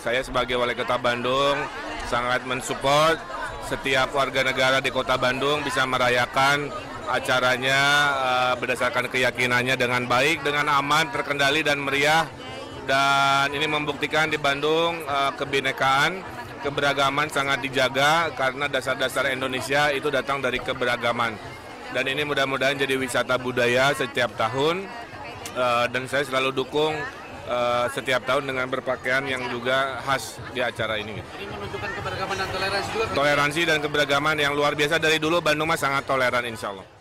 Saya sebagai wali kota Bandung sangat mensupport setiap warga negara di kota Bandung bisa merayakan acaranya uh, berdasarkan keyakinannya dengan baik, dengan aman, terkendali dan meriah. Dan ini membuktikan di Bandung uh, kebinekaan, keberagaman sangat dijaga karena dasar-dasar Indonesia itu datang dari keberagaman. Dan ini mudah-mudahan jadi wisata budaya setiap tahun. Uh, dan saya selalu dukung uh, setiap tahun dengan berpakaian yang juga khas di acara ini. Ini menunjukkan keberagaman dan toleransi juga. Toleransi dan keberagaman yang luar biasa dari dulu Bandung mah sangat toleran insya Allah.